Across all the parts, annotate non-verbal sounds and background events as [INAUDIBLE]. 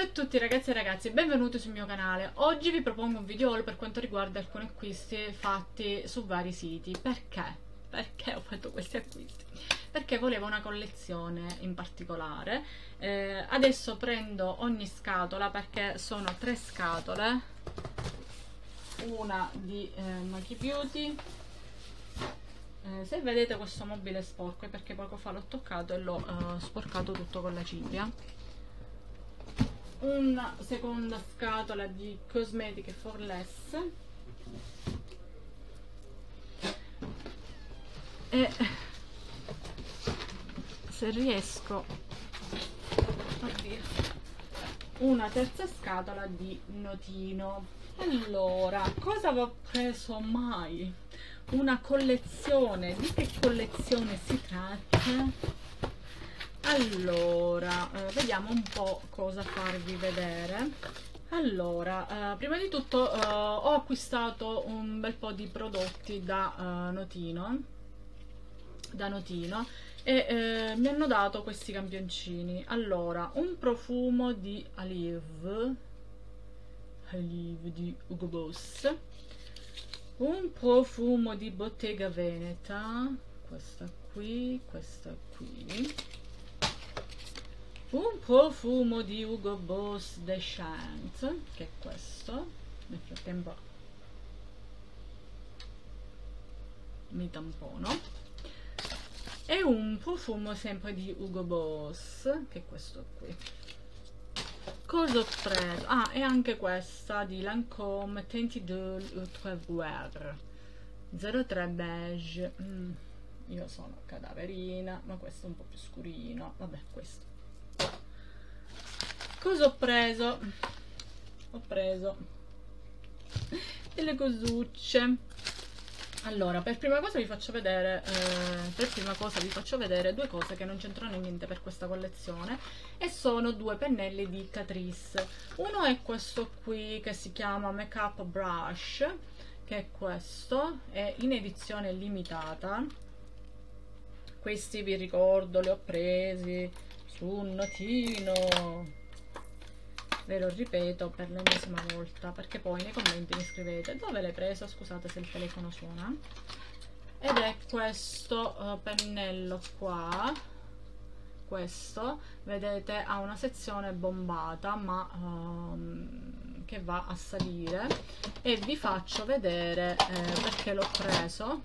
Ciao a tutti ragazzi e ragazzi, benvenuti sul mio canale. Oggi vi propongo un video per quanto riguarda alcuni acquisti fatti su vari siti. Perché? Perché ho fatto questi acquisti? Perché volevo una collezione in particolare. Eh, adesso prendo ogni scatola perché sono tre scatole. Una di eh, Maki Beauty. Eh, se vedete questo mobile sporco è perché poco fa l'ho toccato e l'ho eh, sporcato tutto con la ciglia una seconda scatola di cosmetiche for less. E se riesco oddio, una terza scatola di notino. Allora cosa avevo preso mai? Una collezione. Di che collezione si tratta allora eh, vediamo un po' cosa farvi vedere. Allora eh, prima di tutto eh, ho acquistato un bel po' di prodotti da eh, Notino da Notino e eh, mi hanno dato questi campioncini. Allora un profumo di Alive Alive di Ugo Boss un profumo di Bottega Veneta questa qui questa qui un profumo di Ugo Boss Deschamps che è questo. Nel frattempo mi tampono. E un profumo sempre di Ugo Boss che è questo qui. Cosa ho preso? ah e anche questa di Lancome Tenti de Outrevoir 03 beige. Mm, io sono cadaverina ma questo è un po' più scurino. Vabbè questo cosa ho preso? Ho preso delle cosucce. Allora per prima cosa vi faccio vedere eh, per prima cosa vi faccio vedere due cose che non c'entrano niente per questa collezione e sono due pennelli di Catrice. Uno è questo qui che si chiama Makeup Brush che è questo è in edizione limitata. Questi vi ricordo li ho presi su un notino ve lo ripeto per l'ennesima volta perché poi nei commenti mi scrivete dove l'hai preso? Scusate se il telefono suona. Ed è questo uh, pennello qua. Questo vedete ha una sezione bombata ma um, che va a salire. E vi faccio vedere eh, perché l'ho preso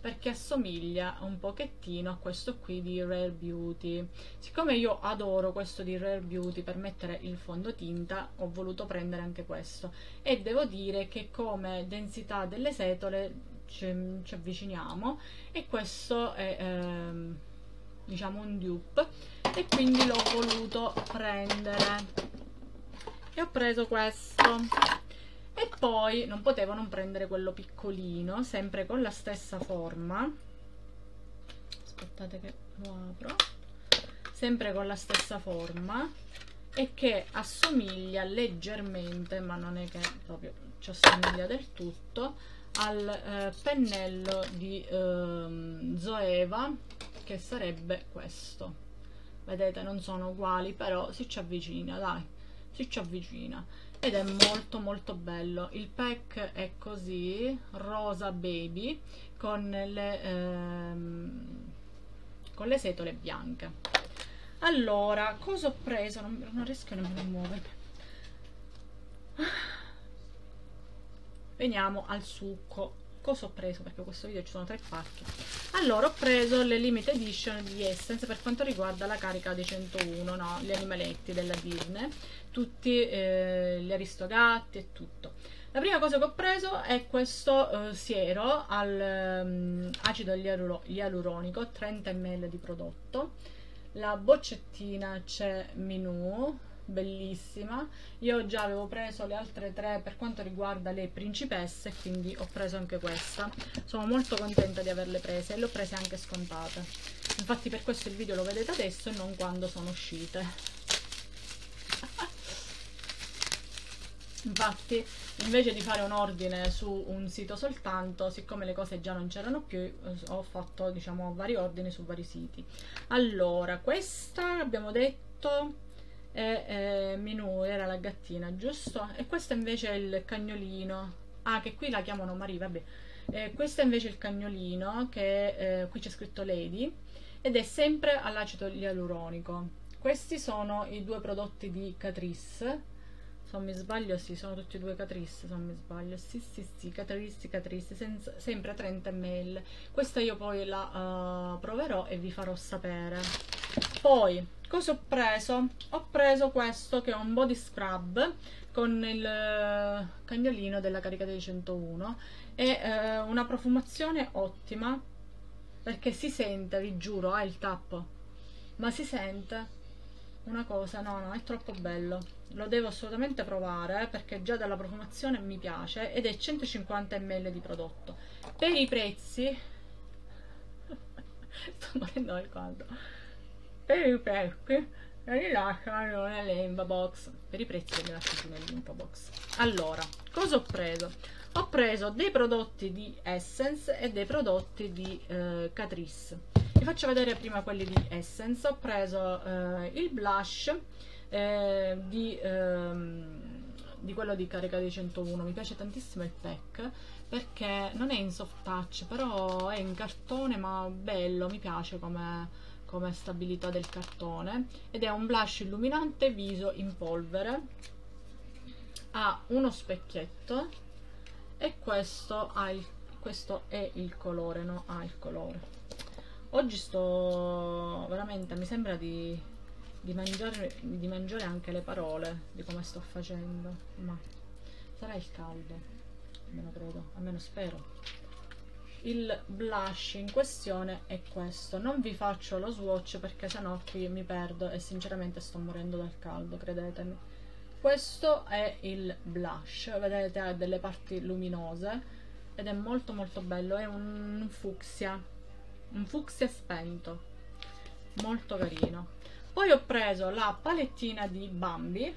perché assomiglia un pochettino a questo qui di Rare Beauty. Siccome io adoro questo di Rare Beauty per mettere il fondotinta ho voluto prendere anche questo. E devo dire che come densità delle setole ci, ci avviciniamo e questo è ehm, diciamo un dupe e quindi l'ho voluto prendere. E ho preso questo e poi non potevo non prendere quello piccolino sempre con la stessa forma. Aspettate che lo apro. Sempre con la stessa forma. E che assomiglia leggermente ma non è che proprio ci assomiglia del tutto al eh, pennello di eh, Zoeva che sarebbe questo. Vedete non sono uguali però si ci avvicina dai. Si ci avvicina ed è molto molto bello. Il pack è così rosa baby con le, ehm, con le setole bianche. Allora cosa ho preso? Non, non riesco nemmeno a muovere veniamo al succo cosa ho preso perché questo video ci sono tre pacchi allora ho preso le limited edition di Essence per quanto riguarda la carica dei 101 no? gli animaletti della Disney. Tutti eh, gli aristogatti e tutto. La prima cosa che ho preso è questo eh, siero al um, acido ialuronico 30 ml di prodotto. La boccettina c'è Minù bellissima. Io già avevo preso le altre tre per quanto riguarda le principesse quindi ho preso anche questa. Sono molto contenta di averle prese e le ho prese anche scontate. Infatti per questo il video lo vedete adesso e non quando sono uscite. [LAUGHS] Infatti invece di fare un ordine su un sito soltanto siccome le cose già non c'erano più ho fatto diciamo vari ordini su vari siti. Allora questa abbiamo detto e eh, Minù era la gattina, giusto? E questo invece è il cagnolino. Ah, che qui la chiamano Marie, vabbè. Eh, questo è invece il cagnolino, che eh, qui c'è scritto Lady, ed è sempre all'acido ialuronico. Questi sono i due prodotti di Catrice se non mi sbaglio sì, sono tutti e due Catrice, se non mi sbaglio, sì sì sì, Catrice, Catrice, senza, sempre 30 ml. Questa io poi la uh, proverò e vi farò sapere. Poi, cosa ho preso? Ho preso questo che è un body scrub con il uh, cagnolino della carica dei 101 è uh, una profumazione ottima perché si sente, vi giuro, ha il tappo, ma si sente una cosa, no, no, è troppo bello. Lo devo assolutamente provare eh, perché già dalla profumazione mi piace ed è 150 ml di prodotto. Per i prezzi [LAUGHS] sto morendo al caldo. Per i prezzi li lasciano nell'info box. Per i prezzi li lascio nell'info box. Allora, cosa ho preso? Ho preso dei prodotti di Essence e dei prodotti di eh, Catrice vi faccio vedere prima quelli di Essence ho preso eh, il blush eh, di, ehm, di, quello di carica di 101 mi piace tantissimo il pack perché non è in soft touch però è in cartone ma bello mi piace come, come stabilità del cartone ed è un blush illuminante viso in polvere. Ha uno specchietto e questo, il, questo è il colore no? ha il colore. Oggi sto veramente mi sembra di, di, mangiare, di mangiare anche le parole di come sto facendo ma sarà il caldo almeno credo almeno spero il blush in questione è questo. Non vi faccio lo swatch perché sennò qui mi perdo e sinceramente sto morendo dal caldo credetemi. Questo è il blush vedete ha delle parti luminose ed è molto molto bello. È un fucsia un fucsia spento molto carino. Poi ho preso la palettina di Bambi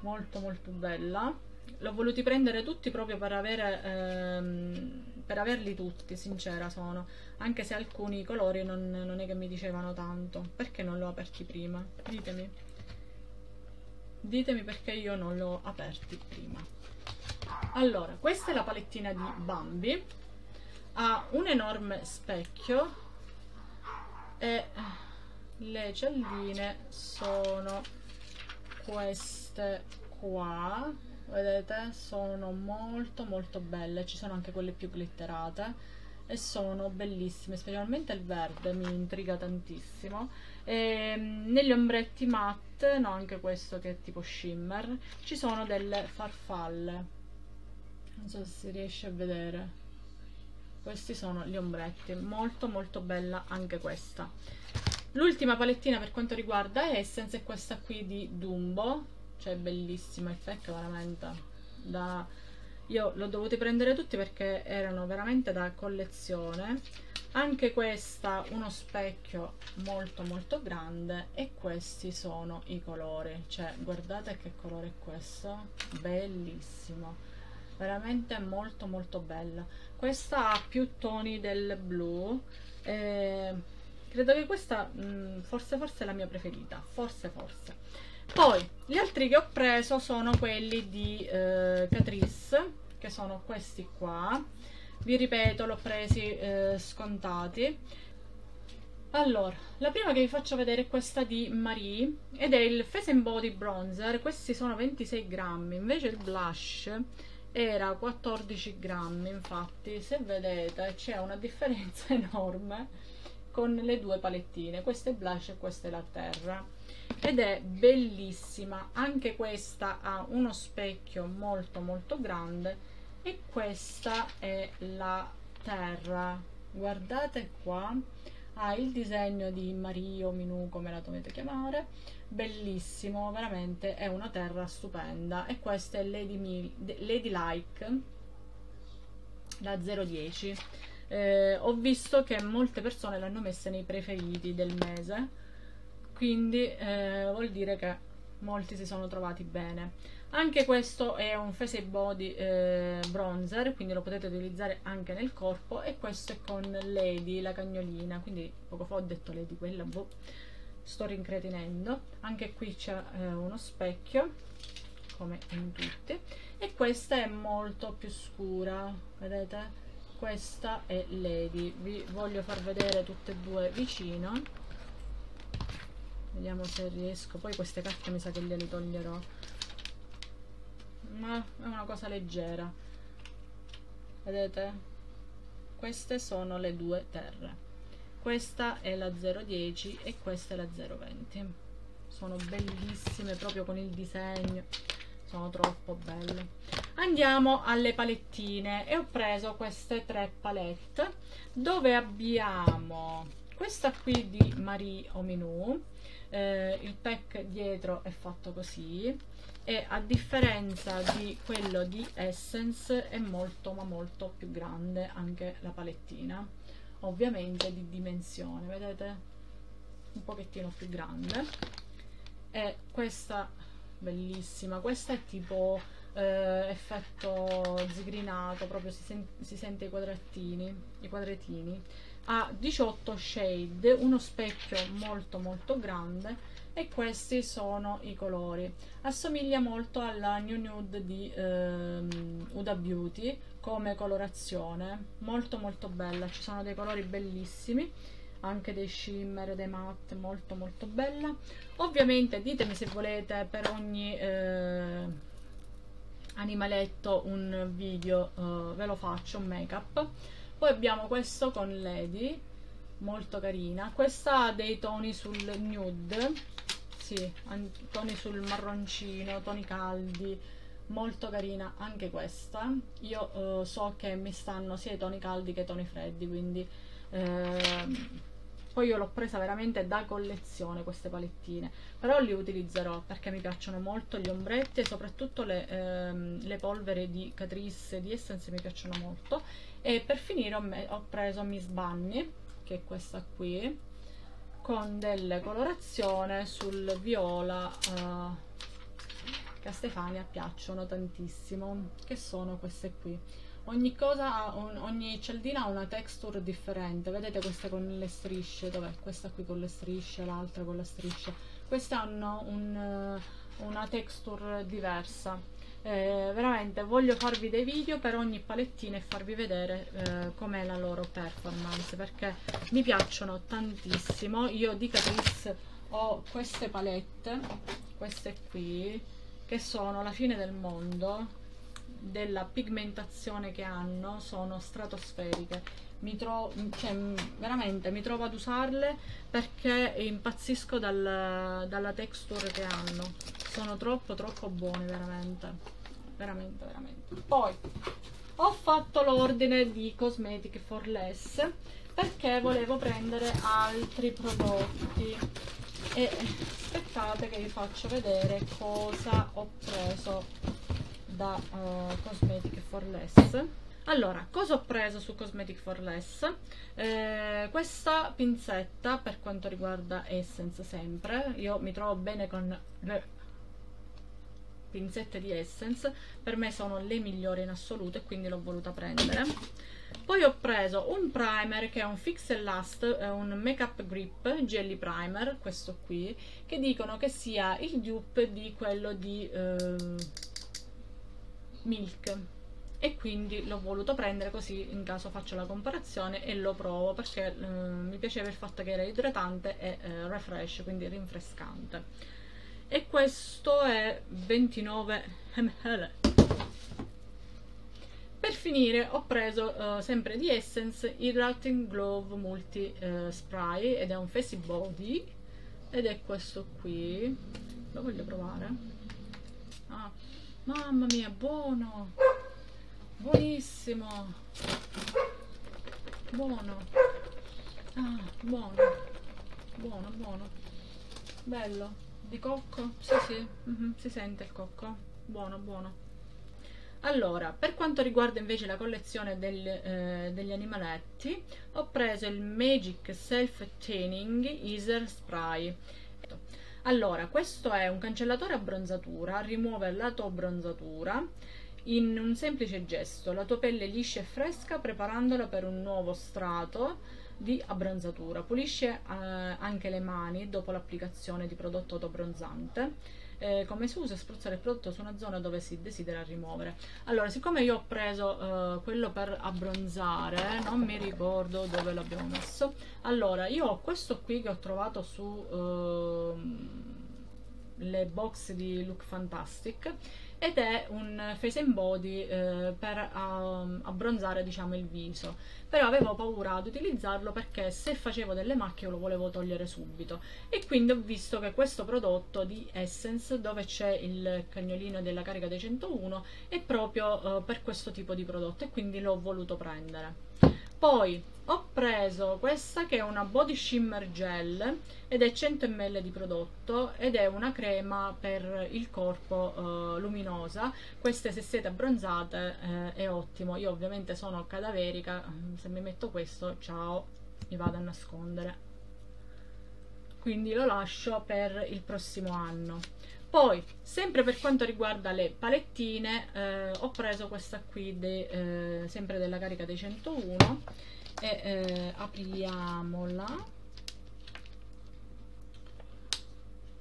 molto molto bella l'ho voluti prendere tutti proprio per avere ehm, per averli tutti sincera sono. Anche se alcuni colori non, non è che mi dicevano tanto. Perché non li ho aperti prima? Ditemi. Ditemi perché io non li ho aperti prima. Allora questa è la palettina di Bambi. Ha un enorme specchio e le cialdine sono queste qua vedete sono molto molto belle. Ci sono anche quelle più glitterate e sono bellissime. Specialmente il verde mi intriga tantissimo. E, ehm, negli ombretti matte no anche questo che è tipo shimmer ci sono delle farfalle. Non so se si riesce a vedere. Questi sono gli ombretti. Molto molto bella anche questa. L'ultima palettina per quanto riguarda Essence è questa qui di Dumbo cioè bellissima il pack veramente. Da io l'ho dovuti prendere tutti perché erano veramente da collezione. Anche questa uno specchio molto molto grande e questi sono i colori. Cioè guardate che colore è questo. Bellissimo. Veramente molto molto bella. Questa ha più toni del blu. Eh, credo che questa mh, mm, forse forse è la mia preferita. Forse forse poi gli altri che ho preso sono quelli di eh, Catrice che sono questi qua. Vi ripeto l'ho presi eh, scontati. Allora, la prima che vi faccio vedere è questa di Marie ed è il Face and Body Bronzer, questi sono 26 grammi, invece il blush era 14 grammi infatti se vedete c'è una differenza [LAUGHS] enorme con le due palettine. Questa è blush e questa è la terra ed è bellissima. Anche questa ha uno specchio molto molto grande. E questa è la terra. Guardate qua. Ha il disegno di Mario Minù come la dovete chiamare. Bellissimo veramente è una terra stupenda. E questa è Lady, Mil Lady Like la 010 eh, ho visto che molte persone l'hanno messa nei preferiti del mese quindi eh, vuol dire che molti si sono trovati bene. Anche questo è un face body eh, bronzer quindi lo potete utilizzare anche nel corpo e questo è con Lady la cagnolina. Quindi poco fa ho detto Lady quella boh sto rincretinendo. Anche qui c'è eh, uno specchio come in tutti. E questa è molto più scura vedete? Questa è Lady. Vi voglio far vedere tutte e due vicino vediamo se riesco. Poi queste carte mi sa che gliele toglierò. Ma è una cosa leggera. Vedete? Queste sono le due terre. Questa è la 010 e questa è la 020 sono bellissime proprio con il disegno. Sono troppo belle. Andiamo alle palettine. E ho preso queste tre palette dove abbiamo questa qui di Marie Ominou eh, il pack dietro è fatto così e a differenza di quello di Essence è molto ma molto più grande anche la palettina ovviamente di dimensione vedete? Un pochettino più grande. E questa bellissima questa è tipo eh, effetto zigrinato proprio si, sen si sente i quadratini i quadratini ha 18 shade uno specchio molto molto grande e questi sono i colori assomiglia molto alla New Nude di ehm, Uda Beauty come colorazione molto molto bella ci sono dei colori bellissimi anche dei shimmer, dei matte, molto molto bella. Ovviamente ditemi se volete per ogni eh, animaletto un video, eh, ve lo faccio, un make up. Poi abbiamo questo con Lady, molto carina. Questa ha dei toni sul nude, sì, toni sul marroncino, toni caldi, molto carina anche questa. Io eh, so che mi stanno sia i toni caldi che i toni freddi, quindi... Eh, poi io l'ho presa veramente da collezione queste palettine però li utilizzerò perché mi piacciono molto gli ombretti e soprattutto le, ehm, le polvere di Catrice di Essence mi piacciono molto e per finire ho, ho preso Miss Bunny che è questa qui con delle colorazioni sul viola eh, che a Stefania piacciono tantissimo che sono queste qui. Ogni cosa ogni cialdina ha una texture differente. Vedete questa con le strisce? Dov'è? Questa qui con le strisce l'altra con la striscia queste hanno un, una texture diversa eh, veramente voglio farvi dei video per ogni palettina e farvi vedere eh, com'è la loro performance perché mi piacciono tantissimo. Io di Catrice ho queste palette queste qui che sono la fine del mondo della pigmentazione che hanno sono stratosferiche. Mi trovo cioè, veramente mi trovo ad usarle perché impazzisco dal, dalla texture che hanno. Sono troppo troppo buone veramente. Veramente veramente. Poi ho fatto l'ordine di cosmetic for less perché volevo prendere altri prodotti. E aspettate che vi faccio vedere cosa ho preso da uh, Cosmetic for Less allora, cosa ho preso su Cosmetic for Less? Eh, questa pinzetta per quanto riguarda Essence sempre, io mi trovo bene con le pinzette di Essence, per me sono le migliori in assoluto e quindi l'ho voluta prendere. Poi ho preso un primer che è un Fix and Last, è un Makeup Grip Jelly Primer, questo qui, che dicono che sia il dupe di quello di... Eh, milk. E quindi l'ho voluto prendere così in caso faccio la comparazione e lo provo perché eh, mi piaceva il fatto che era idratante e eh, refresh quindi rinfrescante. E questo è 29 ml. Per finire ho preso eh, sempre di Essence Hydrating Glove Multi eh, Spray ed è un Face Body ed è questo qui. Lo voglio provare. Ah Mamma mia, buono! Buonissimo! Buono! Ah, buono! Buono, buono! Bello! Di cocco? Sì, sì, mm -hmm, si sente il cocco. Buono, buono. Allora, per quanto riguarda invece la collezione del, eh, degli animaletti, ho preso il Magic Self Tanning Easer Spray allora, questo è un cancellatore abbronzatura, rimuove la tua abbronzatura in un semplice gesto. La tua pelle liscia e fresca preparandola per un nuovo strato di abbronzatura pulisce eh, anche le mani dopo l'applicazione di prodotto autobronzante eh, come si usa spruzzare il prodotto su una zona dove si desidera rimuovere. Allora siccome io ho preso eh, quello per abbronzare non mi ricordo dove l'abbiamo messo. Allora io ho questo qui che ho trovato su ehm, le box di Look Fantastic ed è un face and body eh, per um, abbronzare diciamo il viso. Però avevo paura ad utilizzarlo perché se facevo delle macchie lo volevo togliere subito. E quindi ho visto che questo prodotto di Essence dove c'è il cagnolino della carica dei 101 è proprio uh, per questo tipo di prodotto e quindi l'ho voluto prendere poi ho preso questa che è una body shimmer gel ed è 100 ml di prodotto ed è una crema per il corpo eh, luminosa. Queste se siete abbronzate eh, è ottimo. Io ovviamente sono cadaverica se mi metto questo ciao mi vado a nascondere. Quindi lo lascio per il prossimo anno poi sempre per quanto riguarda le palettine eh, ho preso questa qui de, eh, sempre della carica dei 101 e eh, apriamola.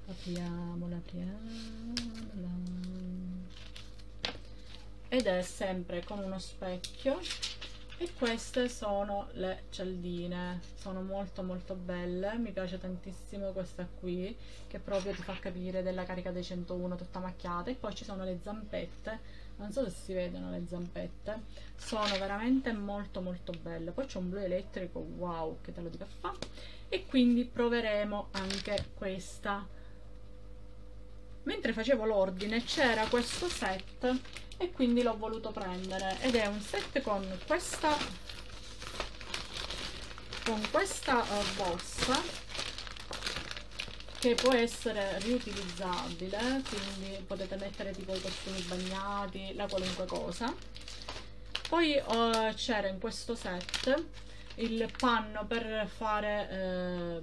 Apriamola apriamola. Ed è sempre con uno specchio e queste sono le cialdine sono molto molto belle. Mi piace tantissimo questa qui che proprio ti fa capire della carica dei 101 tutta macchiata. E poi ci sono le zampette. Non so se si vedono le zampette. Sono veramente molto molto belle. Poi c'è un blu elettrico. Wow che te lo dico a fa. E quindi proveremo anche questa mentre facevo l'ordine c'era questo set e quindi l'ho voluto prendere. Ed è un set con questa con questa uh, borsa che può essere riutilizzabile quindi potete mettere tipo i costumi bagnati la qualunque cosa. Poi uh, c'era in questo set il panno per fare eh,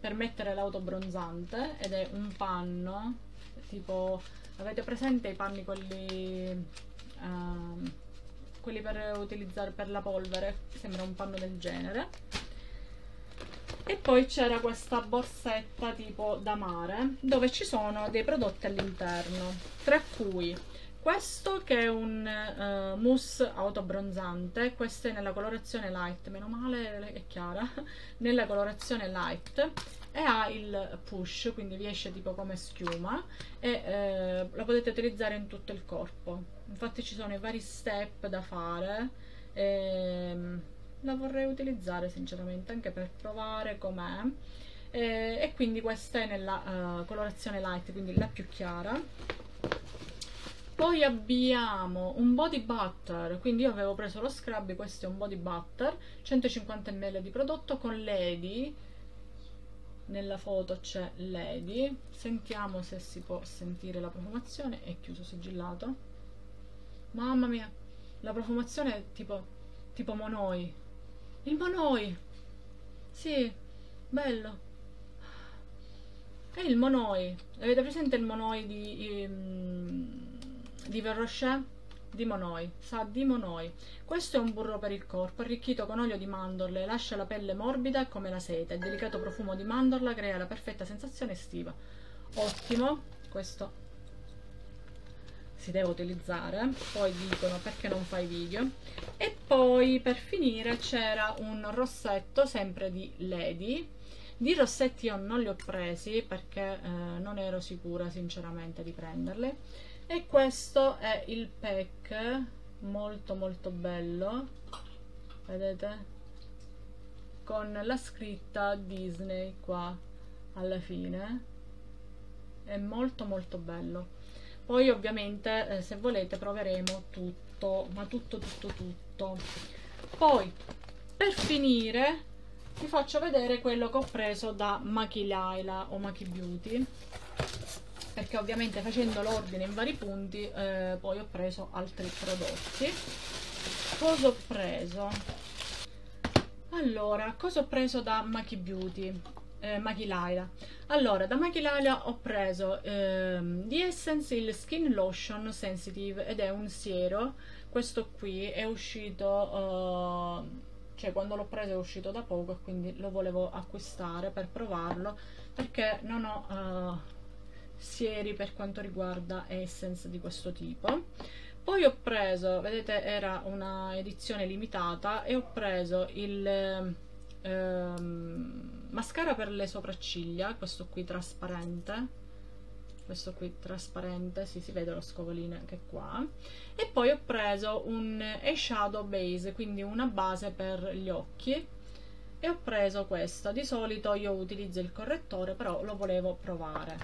per mettere l'autobronzante ed è un panno tipo avete presente i panni quelli uh, quelli per utilizzare per la polvere? Sembra un panno del genere. E poi c'era questa borsetta tipo da mare dove ci sono dei prodotti all'interno tra cui questo che è un uh, mousse autobronzante questo è nella colorazione light meno male è chiara [LAUGHS] nella colorazione light e ha il push quindi vi esce tipo come schiuma e eh, la potete utilizzare in tutto il corpo. Infatti ci sono i vari step da fare e, ehm, la vorrei utilizzare sinceramente anche per provare com'è. E, e, quindi questa è nella uh, colorazione light quindi la più chiara poi abbiamo un body butter quindi io avevo preso lo scrub questo è un body butter 150 ml di prodotto con lady. Nella foto c'è Lady. Sentiamo se si può sentire la profumazione è chiuso sigillato. Mamma mia la profumazione è tipo tipo Monoi. Il Monoi! Sì bello. È il Monoi. Avete presente il Monoi di, um, di Verrochet? di Monoi, sa di Monoi. Questo è un burro per il corpo, arricchito con olio di mandorle, lascia la pelle morbida come la seta. Il delicato profumo di mandorla crea la perfetta sensazione estiva. Ottimo, questo si deve utilizzare. Poi dicono perché non fai video. E poi per finire c'era un rossetto sempre di Lady. Di rossetti io non li ho presi perché eh, non ero sicura sinceramente di prenderli e questo è il pack molto molto bello. Vedete? Con la scritta Disney qua alla fine. È molto molto bello. Poi ovviamente eh, se volete proveremo tutto ma tutto tutto tutto. Poi per finire vi faccio vedere quello che ho preso da Maki Laila o Maki Beauty perché ovviamente facendo l'ordine in vari punti eh, poi ho preso altri prodotti. Cosa ho preso? Allora cosa ho preso da Maki Beauty? Eh, Maki Laila allora da Maki Laila ho preso ehm, di Essence il Skin Lotion Sensitive ed è un siero. Questo qui è uscito uh, cioè quando l'ho preso è uscito da poco quindi lo volevo acquistare per provarlo perché non ho uh, sieri per quanto riguarda essence di questo tipo. Poi ho preso vedete era una edizione limitata e ho preso il ehm, mascara per le sopracciglia questo qui trasparente. Questo qui trasparente, sì, si vede lo scovolino che è qua. E poi ho preso un eyeshadow base, quindi una base per gli occhi. E ho preso questo, di solito io utilizzo il correttore però lo volevo provare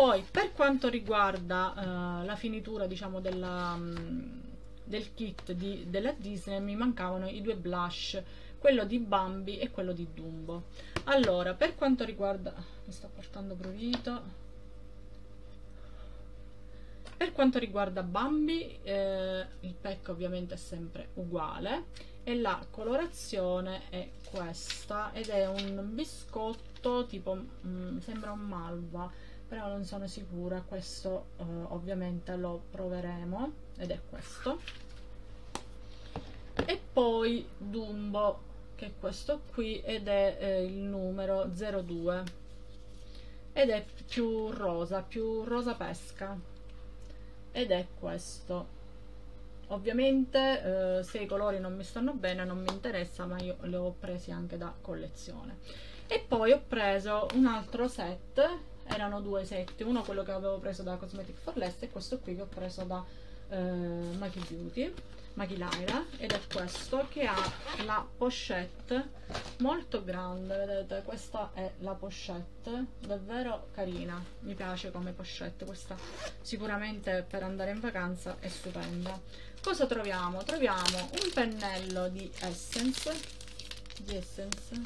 poi per quanto riguarda uh, la finitura diciamo della, um, del kit di, della Disney mi mancavano i due blush quello di Bambi e quello di Dumbo. Allora per quanto riguarda mi sto portando prurito per quanto riguarda Bambi, eh, il pack ovviamente è sempre uguale e la colorazione è questa ed è un biscotto tipo, mh, mm, sembra un malva, però non sono sicura, questo eh, ovviamente lo proveremo ed è questo. E poi Dumbo, che è questo qui ed è eh, il numero 02 ed è più rosa, più rosa ed è questo. Ovviamente eh, se i colori non mi stanno bene non mi interessa ma io li ho presi anche da collezione. E poi ho preso un altro set erano due set uno quello che avevo preso da Cosmetic for Less e questo qui che ho preso da eh, Maki Beauty Machilaira ed è questo che ha la pochette molto grande vedete questa è la pochette davvero carina mi piace come pochette questa sicuramente per andare in vacanza è stupenda. Cosa troviamo? troviamo un pennello di Essence di Essence?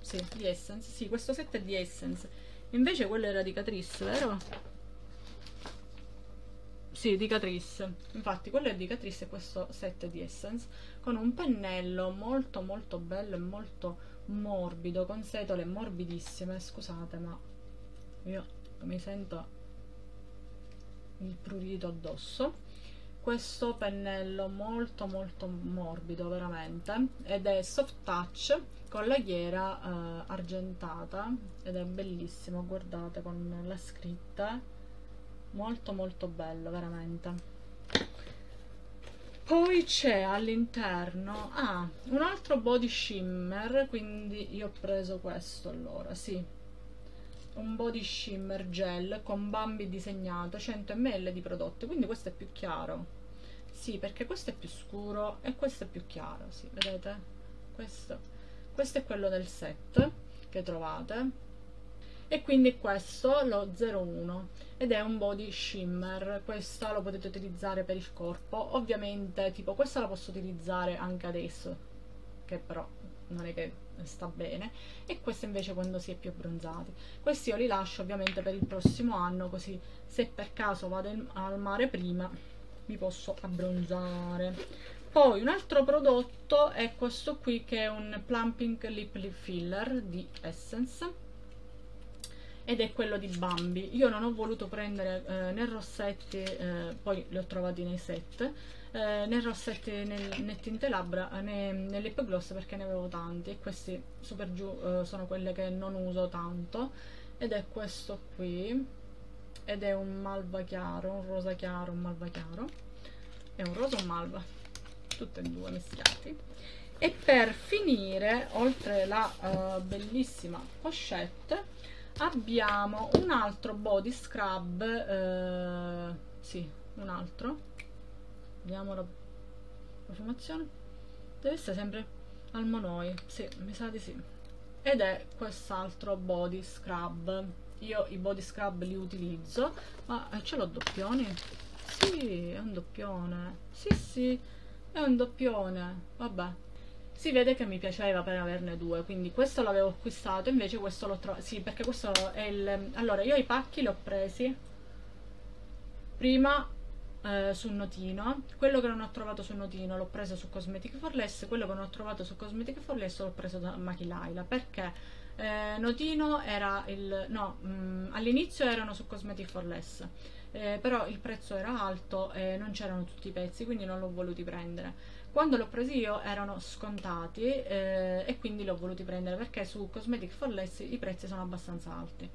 Sì, di Essence, sì, questo set è di Essence invece quello era di Catrice, vero? Sì, di Catrice. Infatti quello è di Catrice e questo set di Essence con un pennello molto molto bello e molto morbido, con setole morbidissime. Scusate, ma io mi sento il prurito addosso. Questo pennello molto molto morbido veramente ed è soft touch con la ghiera eh, argentata ed è bellissimo, guardate con la scritta. Molto molto bello veramente. Poi c'è all'interno ah, un altro body shimmer quindi io ho preso questo allora sì un body shimmer gel con Bambi disegnato 100 ml di prodotto quindi questo è più chiaro. Sì perché questo è più scuro e questo è più chiaro sì vedete? Questo questo è quello del set che trovate. E quindi questo lo 01 ed è un body shimmer. Questo lo potete utilizzare per il corpo. Ovviamente tipo questa la posso utilizzare anche adesso che però non è che sta bene. E questo invece quando si è più abbronzati. Questi io li lascio ovviamente per il prossimo anno così se per caso vado al mare prima mi posso abbronzare. Poi un altro prodotto è questo qui che è un plumping lip lip filler di Essence ed è quello di Bambi. Io non ho voluto prendere eh, né rossetti, eh, poi li ho trovati nei set, eh, né rossetti nel, né tinte labbra eh, né, né lip gloss perché ne avevo tanti. E questi super giù eh, sono quelle che non uso tanto. Ed è questo qui. Ed è un malva chiaro, un rosa chiaro, un malva chiaro. È un rosa o un malva. Tutte e due mischiati. E per finire oltre la uh, bellissima pochette abbiamo un altro body scrub eh, sì, un altro. Vediamo la profumazione. Deve essere sempre al monoi. Sì, mi sa di sì. Ed è quest'altro body scrub. Io i body scrub li utilizzo ma eh, ce l'ho doppioni? sì, è un doppione. Sì sì, è un doppione. Vabbè si vede che mi piaceva per averne due quindi questo l'avevo acquistato invece questo l'ho trovato sì perché questo è il allora io i pacchi li ho presi prima eh, sul notino quello che non ho trovato sul notino l'ho preso su Cosmetic for Less quello che non ho trovato su Cosmetic for Less l'ho preso da Machilaila perché eh, notino era il no mm, all'inizio erano su Cosmetic for Less eh, però il prezzo era alto e non c'erano tutti i pezzi quindi non l'ho voluti prendere quando l'ho presi io erano scontati eh, e quindi l'ho voluti prendere perché su Cosmetic for Less i prezzi sono abbastanza alti.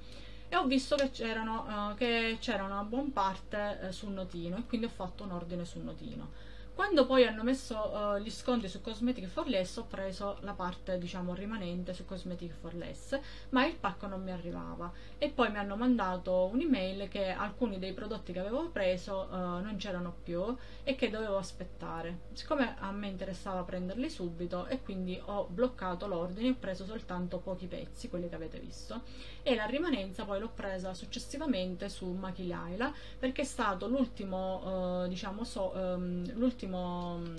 E ho visto che c'erano c'era una buona parte uh, sul notino e quindi ho fatto un ordine sul notino quando poi hanno messo uh, gli sconti su Cosmetic for Less ho preso la parte diciamo rimanente su Cosmetic for Less ma il pacco non mi arrivava. E poi mi hanno mandato un'email che alcuni dei prodotti che avevo preso uh, non c'erano più e che dovevo aspettare. Siccome a me interessava prenderli subito e quindi ho bloccato l'ordine e ho preso soltanto pochi pezzi quelli che avete visto e la rimanenza poi l'ho presa successivamente su Machilaila perché è stato l'ultimo uh, diciamo so, um, l'ultimo ultimo mm,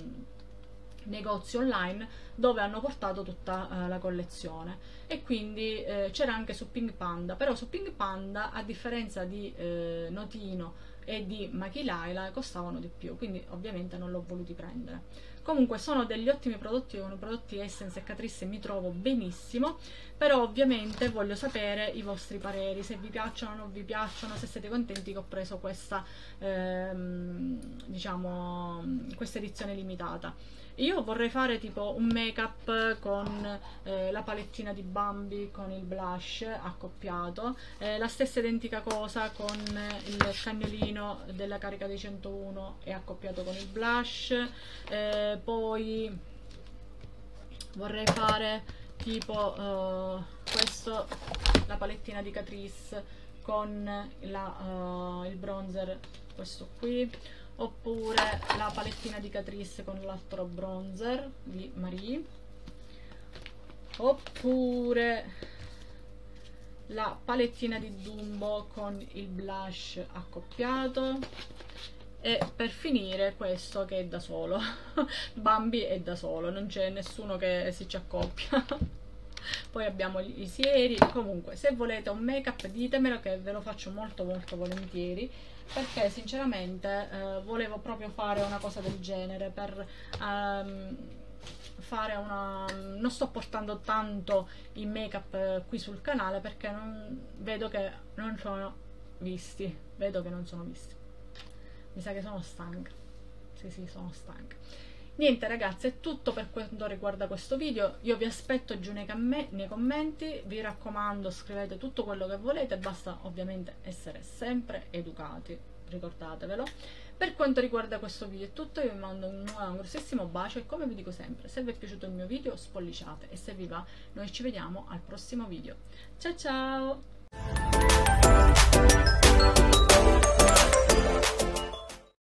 negozio online dove hanno portato tutta uh, la collezione. E quindi eh, c'era anche su Pink Panda. Però su Pink Panda a differenza di eh, Notino e di Machilaila costavano di più. Quindi ovviamente non l'ho voluti prendere comunque sono degli ottimi prodotti sono prodotti Essence e Catrice mi trovo benissimo però ovviamente voglio sapere i vostri pareri se vi piacciono o non vi piacciono se siete contenti che ho preso questa ehm, diciamo questa edizione limitata. Io vorrei fare tipo un make up con eh, la palettina di Bambi con il blush accoppiato eh, la stessa identica cosa con il cagnolino della carica dei 101 e accoppiato con il blush eh, poi vorrei fare tipo uh, questo la palettina di Catrice con la, uh, il bronzer questo qui oppure la palettina di Catrice con l'altro bronzer di Marie oppure la palettina di Dumbo con il blush accoppiato e per finire questo che è da solo. [LAUGHS] Bambi è da solo non c'è nessuno che si ci accoppia. [LAUGHS] Poi abbiamo i sieri. Comunque se volete un make up ditemelo che ve lo faccio molto molto volentieri. Perché sinceramente eh, volevo proprio fare una cosa del genere per ehm, fare una non sto portando tanto i make up eh, qui sul canale perché non, vedo che non sono visti. Vedo che non sono visti mi sa che sono stanca. Sì sì sono stanca. Niente ragazzi, è tutto per quanto riguarda questo video, io vi aspetto giù nei, nei, commenti, vi raccomando scrivete tutto quello che volete, basta ovviamente essere sempre educati, ricordatevelo. Per quanto riguarda questo video è tutto, io vi mando un, un grossissimo bacio e come vi dico sempre, se vi è piaciuto il mio video spolliciate. E se vi va noi ci vediamo al prossimo video. Ciao ciao!